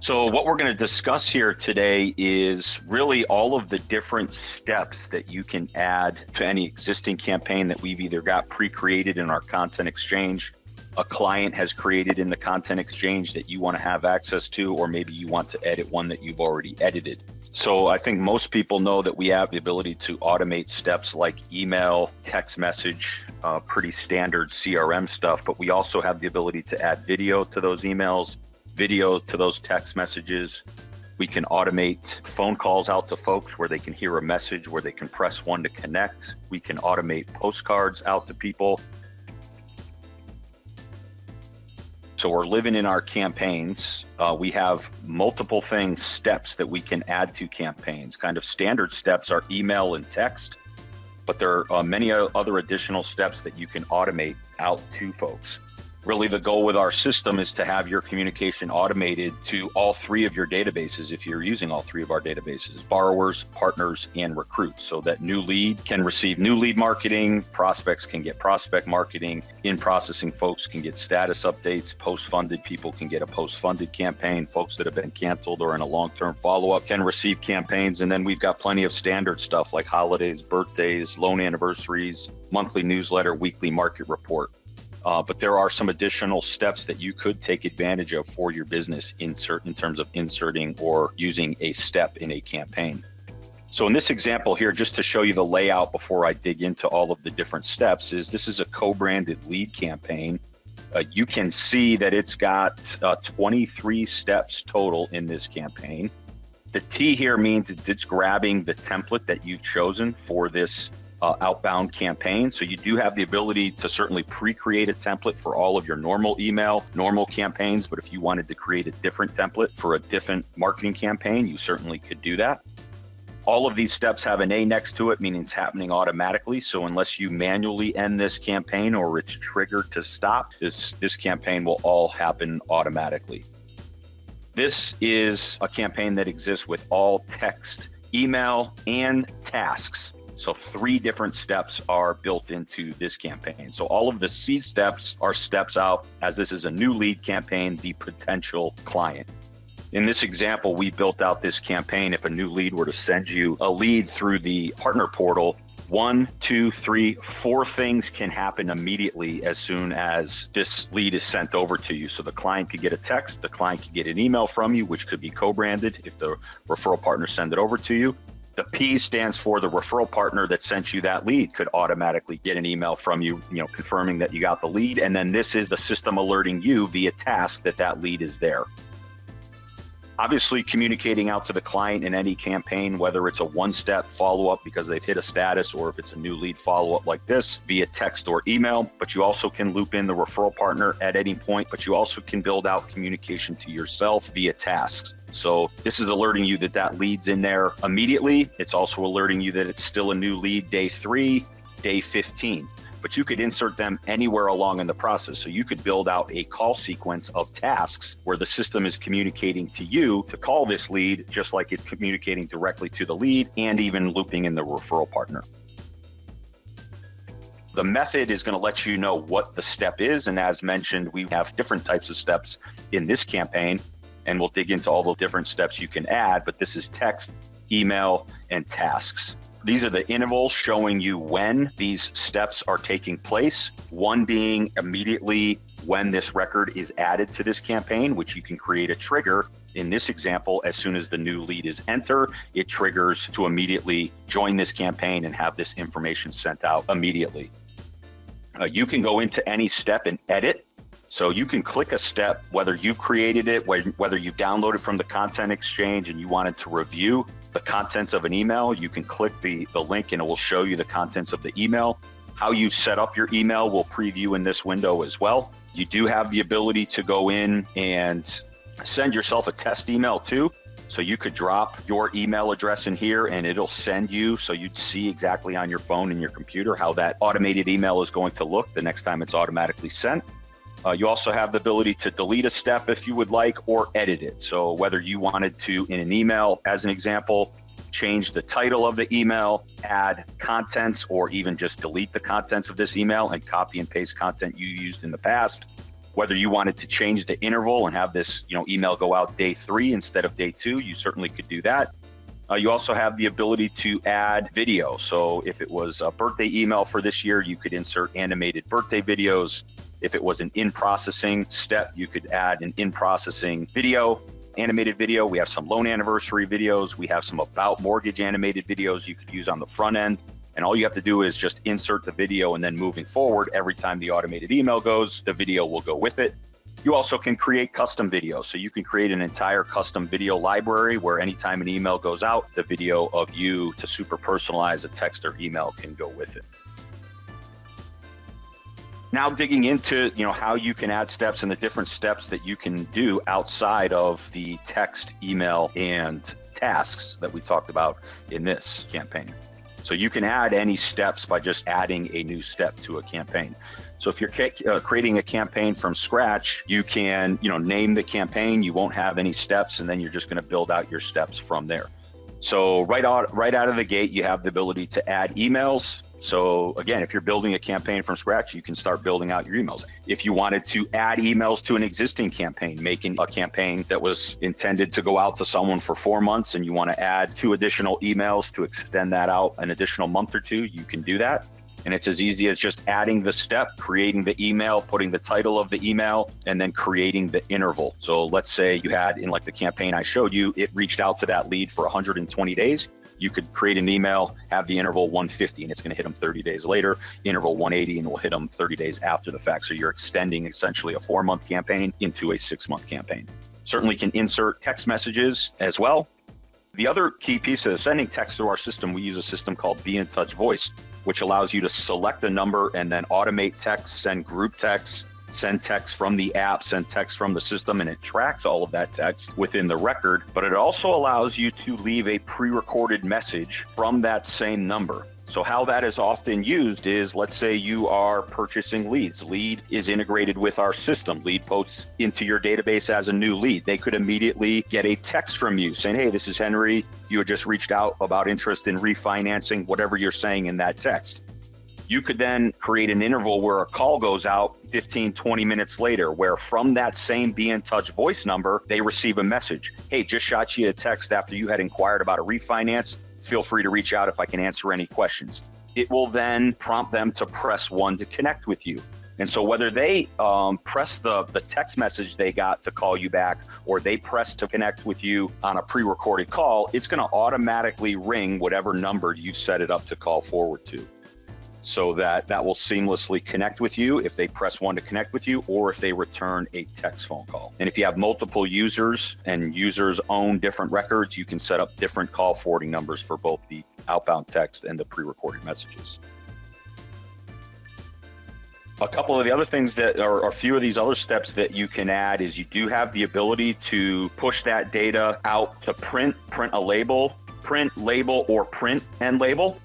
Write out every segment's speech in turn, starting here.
So, what we're going to discuss here today is really all of the different steps that you can add to any existing campaign that we've either got pre created in our content exchange, a client has created in the content exchange that you want to have access to, or maybe you want to edit one that you've already edited. So, I think most people know that we have the ability to automate steps like email, text message, uh, pretty standard CRM stuff, but we also have the ability to add video to those emails video to those text messages. We can automate phone calls out to folks where they can hear a message, where they can press one to connect. We can automate postcards out to people. So we're living in our campaigns. Uh, we have multiple things, steps that we can add to campaigns. Kind of standard steps are email and text, but there are uh, many other additional steps that you can automate out to folks really the goal with our system is to have your communication automated to all three of your databases if you're using all three of our databases borrowers partners and recruits so that new lead can receive new lead marketing prospects can get prospect marketing in processing folks can get status updates post funded people can get a post funded campaign folks that have been canceled or in a long term follow up can receive campaigns and then we've got plenty of standard stuff like holidays birthdays loan anniversaries monthly newsletter weekly market report uh, but there are some additional steps that you could take advantage of for your business in terms of inserting or using a step in a campaign. So in this example here, just to show you the layout before I dig into all of the different steps, is this is a co-branded lead campaign. Uh, you can see that it's got uh, 23 steps total in this campaign. The T here means it's grabbing the template that you've chosen for this uh, outbound campaign. So you do have the ability to certainly pre-create a template for all of your normal email, normal campaigns. But if you wanted to create a different template for a different marketing campaign, you certainly could do that. All of these steps have an A next to it, meaning it's happening automatically. So unless you manually end this campaign or it's triggered to stop, this, this campaign will all happen automatically. This is a campaign that exists with all text, email, and tasks. So three different steps are built into this campaign. So all of the C steps are steps out as this is a new lead campaign, the potential client. In this example, we built out this campaign. If a new lead were to send you a lead through the partner portal, one, two, three, four things can happen immediately as soon as this lead is sent over to you. So the client could get a text, the client could get an email from you, which could be co-branded if the referral partner send it over to you. The P stands for the referral partner that sent you that lead could automatically get an email from you, you know, confirming that you got the lead. And then this is the system alerting you via task that that lead is there. Obviously, communicating out to the client in any campaign, whether it's a one step follow up because they've hit a status or if it's a new lead follow up like this via text or email. But you also can loop in the referral partner at any point, but you also can build out communication to yourself via tasks. So this is alerting you that that lead's in there immediately. It's also alerting you that it's still a new lead day three, day 15. But you could insert them anywhere along in the process. So you could build out a call sequence of tasks where the system is communicating to you to call this lead, just like it's communicating directly to the lead and even looping in the referral partner. The method is going to let you know what the step is. And as mentioned, we have different types of steps in this campaign and we'll dig into all the different steps you can add, but this is text, email, and tasks. These are the intervals showing you when these steps are taking place. One being immediately when this record is added to this campaign, which you can create a trigger. In this example, as soon as the new lead is enter, it triggers to immediately join this campaign and have this information sent out immediately. Uh, you can go into any step and edit so you can click a step, whether you've created it, whether you downloaded from the content exchange and you wanted to review the contents of an email, you can click the, the link and it will show you the contents of the email. How you set up your email will preview in this window as well. You do have the ability to go in and send yourself a test email too. So you could drop your email address in here and it'll send you so you'd see exactly on your phone and your computer how that automated email is going to look the next time it's automatically sent. Uh, you also have the ability to delete a step if you would like or edit it. So whether you wanted to, in an email, as an example, change the title of the email, add contents, or even just delete the contents of this email and copy and paste content you used in the past, Whether you wanted to change the interval and have this, you know, email go out day three instead of day two, you certainly could do that. Uh, you also have the ability to add video. So if it was a birthday email for this year, you could insert animated birthday videos. If it was an in processing step, you could add an in processing video, animated video. We have some loan anniversary videos. We have some about mortgage animated videos you could use on the front end. And all you have to do is just insert the video and then moving forward, every time the automated email goes, the video will go with it. You also can create custom videos. So you can create an entire custom video library where anytime an email goes out, the video of you to super personalize a text or email can go with it. Now digging into, you know, how you can add steps and the different steps that you can do outside of the text, email, and tasks that we talked about in this campaign. So you can add any steps by just adding a new step to a campaign. So if you're uh, creating a campaign from scratch, you can, you know, name the campaign. You won't have any steps, and then you're just going to build out your steps from there. So right out right out of the gate, you have the ability to add emails, so again, if you're building a campaign from scratch, you can start building out your emails. If you wanted to add emails to an existing campaign, making a campaign that was intended to go out to someone for four months and you want to add two additional emails to extend that out an additional month or two, you can do that. And it's as easy as just adding the step, creating the email, putting the title of the email, and then creating the interval. So let's say you had in like the campaign I showed you, it reached out to that lead for 120 days you could create an email, have the interval 150, and it's going to hit them 30 days later, interval 180, and it will hit them 30 days after the fact. So you're extending essentially a four month campaign into a six month campaign. Certainly can insert text messages as well. The other key piece of sending text through our system, we use a system called BNTouch Voice, which allows you to select a number and then automate text, send group text, send text from the app, send text from the system, and it tracks all of that text within the record. But it also allows you to leave a pre recorded message from that same number. So, how that is often used is let's say you are purchasing leads. Lead is integrated with our system. Lead posts into your database as a new lead. They could immediately get a text from you saying, Hey, this is Henry. You had just reached out about interest in refinancing, whatever you're saying in that text. You could then create an interval where a call goes out 15, 20 minutes later, where from that same BNTouch voice number, they receive a message. Hey, just shot you a text after you had inquired about a refinance. Feel free to reach out if I can answer any questions. It will then prompt them to press one to connect with you. And so whether they um, press the, the text message they got to call you back or they press to connect with you on a pre-recorded call, it's going to automatically ring whatever number you set it up to call forward to so that that will seamlessly connect with you if they press one to connect with you or if they return a text phone call. And if you have multiple users and users own different records, you can set up different call forwarding numbers for both the outbound text and the pre-recorded messages. A couple of the other things that are a few of these other steps that you can add is you do have the ability to push that data out to print, print a label, print, label, or print and label.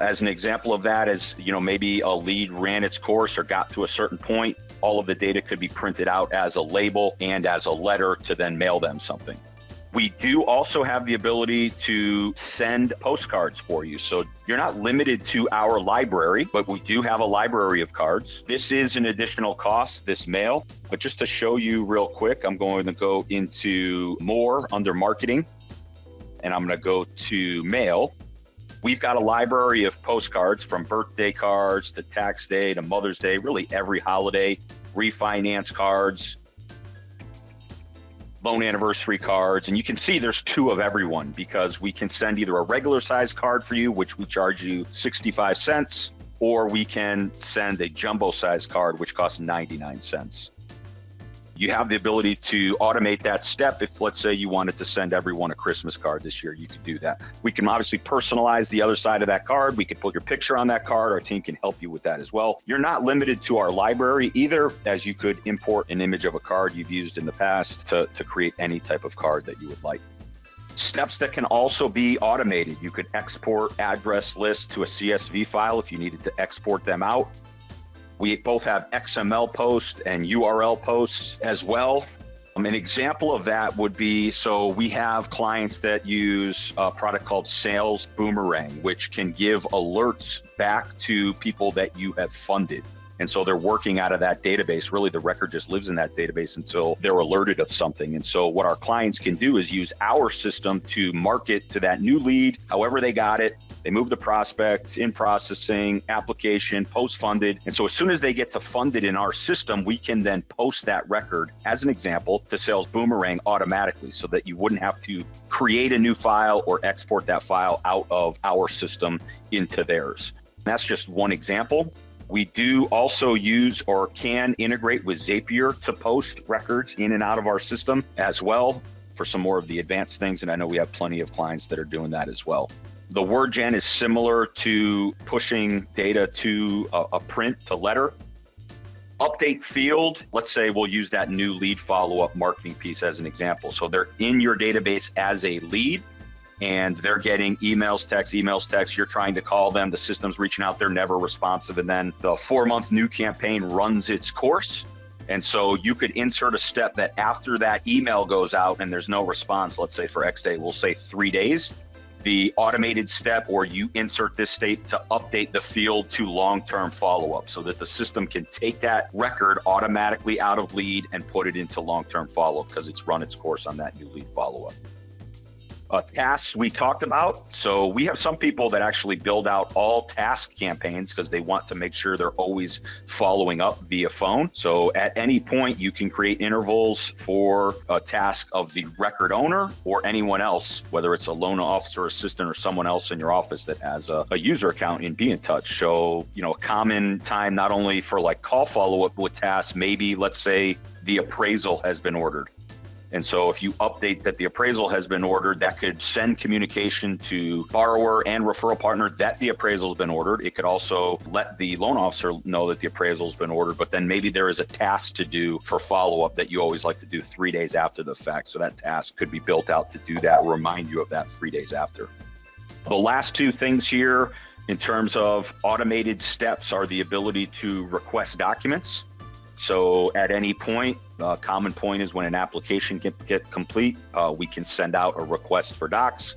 As an example of that is, you know, maybe a lead ran its course or got to a certain point. All of the data could be printed out as a label and as a letter to then mail them something. We do also have the ability to send postcards for you. So you're not limited to our library, but we do have a library of cards. This is an additional cost, this mail. But just to show you real quick, I'm going to go into more under marketing and I'm going to go to mail. We've got a library of postcards from birthday cards to tax day to Mother's Day, really every holiday, refinance cards, loan anniversary cards. And you can see there's two of everyone because we can send either a regular size card for you, which we charge you 65 cents, or we can send a jumbo size card, which costs 99 cents you have the ability to automate that step. If, let's say, you wanted to send everyone a Christmas card this year, you could do that. We can obviously personalize the other side of that card. We could put your picture on that card. Our team can help you with that as well. You're not limited to our library either, as you could import an image of a card you've used in the past to, to create any type of card that you would like. Steps that can also be automated. You could export address lists to a CSV file if you needed to export them out. We both have XML posts and URL posts as well. Um, an example of that would be so we have clients that use a product called Sales Boomerang, which can give alerts back to people that you have funded. And so they're working out of that database. Really, the record just lives in that database until they're alerted of something. And so what our clients can do is use our system to market to that new lead, however they got it, they move the prospects in processing, application, post funded. And so as soon as they get to funded in our system, we can then post that record as an example to Sales Boomerang automatically so that you wouldn't have to create a new file or export that file out of our system into theirs. That's just one example. We do also use or can integrate with Zapier to post records in and out of our system as well for some more of the advanced things. And I know we have plenty of clients that are doing that as well. The word gen is similar to pushing data to a, a print to letter. Update field, let's say we'll use that new lead follow up marketing piece as an example. So they're in your database as a lead and they're getting emails, texts, emails, texts. You're trying to call them. The system's reaching out. They're never responsive. And then the four month new campaign runs its course. And so you could insert a step that after that email goes out and there's no response, let's say for X day, we'll say three days the automated step or you insert this state to update the field to long-term follow-up so that the system can take that record automatically out of lead and put it into long-term follow-up because it's run its course on that new lead follow-up uh, tasks we talked about. So we have some people that actually build out all task campaigns because they want to make sure they're always following up via phone. So at any point, you can create intervals for a task of the record owner or anyone else, whether it's a loan officer, assistant, or someone else in your office that has a, a user account in BNTouch. So, you know, a common time not only for like call follow up with tasks, maybe let's say the appraisal has been ordered and so if you update that the appraisal has been ordered, that could send communication to borrower and referral partner that the appraisal has been ordered. It could also let the loan officer know that the appraisal has been ordered, but then maybe there is a task to do for follow up that you always like to do three days after the fact. So that task could be built out to do that, remind you of that three days after. The last two things here in terms of automated steps are the ability to request documents. So at any point, uh, common point is when an application can get complete, uh, we can send out a request for docs.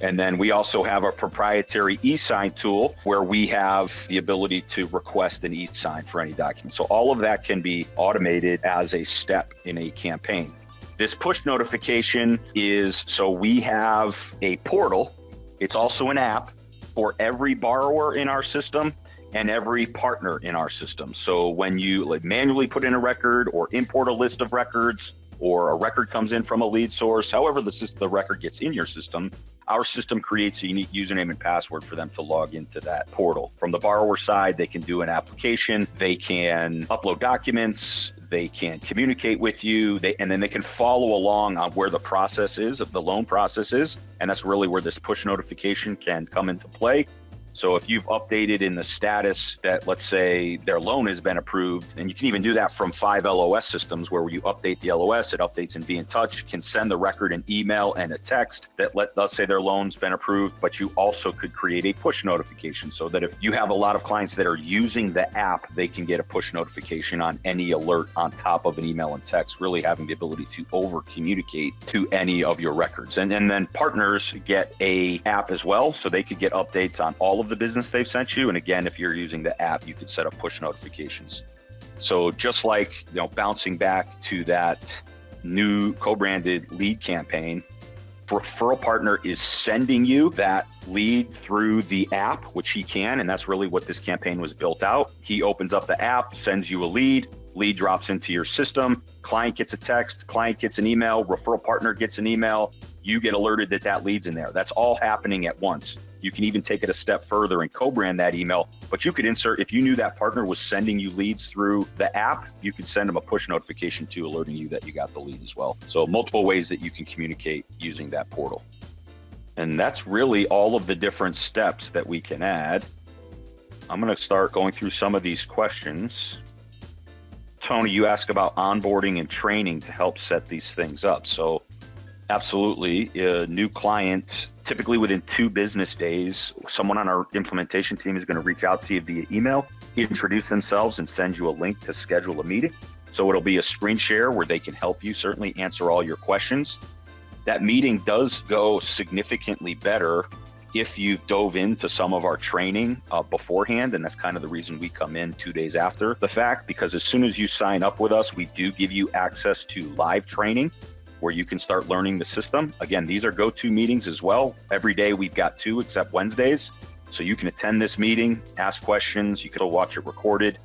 And then we also have a proprietary e-sign tool where we have the ability to request an e-sign for any document. So all of that can be automated as a step in a campaign. This push notification is so we have a portal. It's also an app for every borrower in our system and every partner in our system. So when you like manually put in a record or import a list of records or a record comes in from a lead source, however the system, the record gets in your system, our system creates a unique username and password for them to log into that portal. From the borrower side, they can do an application, they can upload documents, they can communicate with you, they, and then they can follow along on where the process is, of the loan process is. And that's really where this push notification can come into play. So if you've updated in the status that, let's say, their loan has been approved, and you can even do that from five LOS systems where you update the LOS, it updates and BNTouch, can send the record an email and a text that let, let's say their loan's been approved, but you also could create a push notification so that if you have a lot of clients that are using the app, they can get a push notification on any alert on top of an email and text, really having the ability to over communicate to any of your records. And, and then partners get a app as well, so they could get updates on all of the business they've sent you. And again, if you're using the app, you could set up push notifications. So just like, you know, bouncing back to that new co-branded lead campaign, referral partner is sending you that lead through the app, which he can, and that's really what this campaign was built out. He opens up the app, sends you a lead, lead drops into your system, client gets a text, client gets an email, referral partner gets an email, you get alerted that that lead's in there. That's all happening at once. You can even take it a step further and co-brand that email, but you could insert if you knew that partner was sending you leads through the app, you could send them a push notification to alerting you that you got the lead as well. So multiple ways that you can communicate using that portal. And that's really all of the different steps that we can add. I'm going to start going through some of these questions. Tony, you asked about onboarding and training to help set these things up. So Absolutely. New client, typically within two business days, someone on our implementation team is going to reach out to you via email, introduce themselves, and send you a link to schedule a meeting. So it'll be a screen share where they can help you certainly answer all your questions. That meeting does go significantly better if you dove into some of our training uh, beforehand, and that's kind of the reason we come in two days after the fact, because as soon as you sign up with us, we do give you access to live training where you can start learning the system. Again, these are go to meetings as well. Every day we've got two except Wednesdays. So you can attend this meeting, ask questions, you can watch it recorded.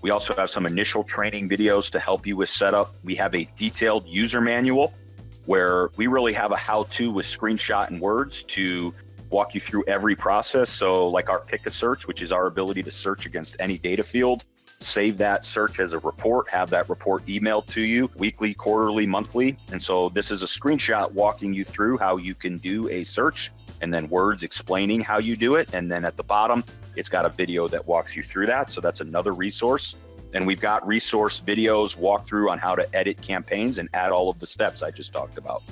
We also have some initial training videos to help you with setup. We have a detailed user manual where we really have a how to with screenshot and words to walk you through every process. So, like our pick a search, which is our ability to search against any data field, save that search as a report, have that report emailed to you weekly, quarterly, monthly. And so, this is a screenshot walking you through how you can do a search and then words explaining how you do it. And then at the bottom, it's got a video that walks you through that. So, that's another resource. And we've got resource videos, walkthrough on how to edit campaigns and add all of the steps I just talked about.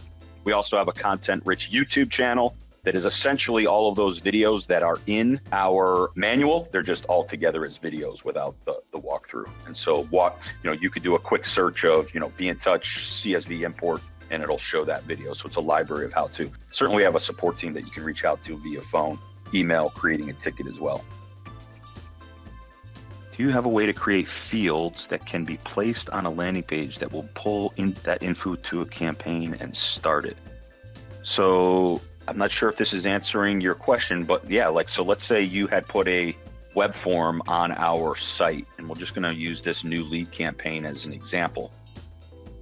We also have a content rich YouTube channel that is essentially all of those videos that are in our manual. They're just all together as videos without the, the walkthrough. And so walk, you know, you could do a quick search of, you know, BNTouch, CSV import, and it'll show that video. So it's a library of how to. Certainly have a support team that you can reach out to via phone, email, creating a ticket as well. Do you have a way to create fields that can be placed on a landing page that will pull in that info to a campaign and start it? So I'm not sure if this is answering your question, but yeah, like, so let's say you had put a web form on our site, and we're just going to use this new lead campaign as an example.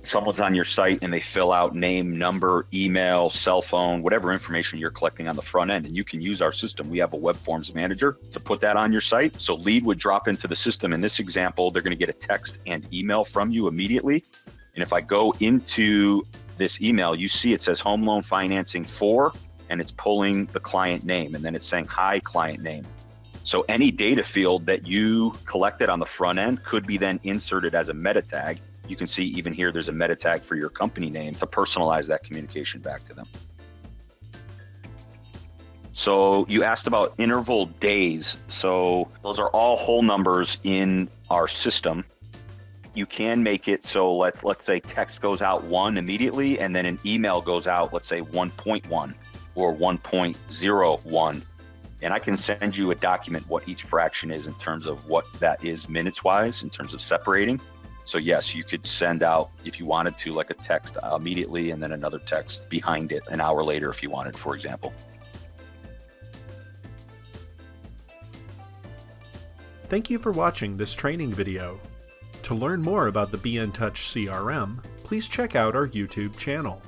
Someone's on your site and they fill out name, number, email, cell phone, whatever information you're collecting on the front end, and you can use our system. We have a web forms manager to put that on your site. So lead would drop into the system. In this example, they're going to get a text and email from you immediately. And if I go into this email, you see it says home loan financing for and it's pulling the client name and then it's saying hi client name. So any data field that you collected on the front end could be then inserted as a meta tag. You can see even here there's a meta tag for your company name to personalize that communication back to them. So you asked about interval days. So those are all whole numbers in our system. You can make it so let's let's say text goes out one immediately and then an email goes out, let's say 1.1 or 1.01 and I can send you a document what each fraction is in terms of what that is minutes wise in terms of separating. So yes, you could send out if you wanted to like a text immediately and then another text behind it an hour later if you wanted, for example. Thank you for watching this training video. To learn more about the BNTouch CRM, please check out our YouTube channel.